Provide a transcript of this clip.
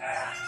ass.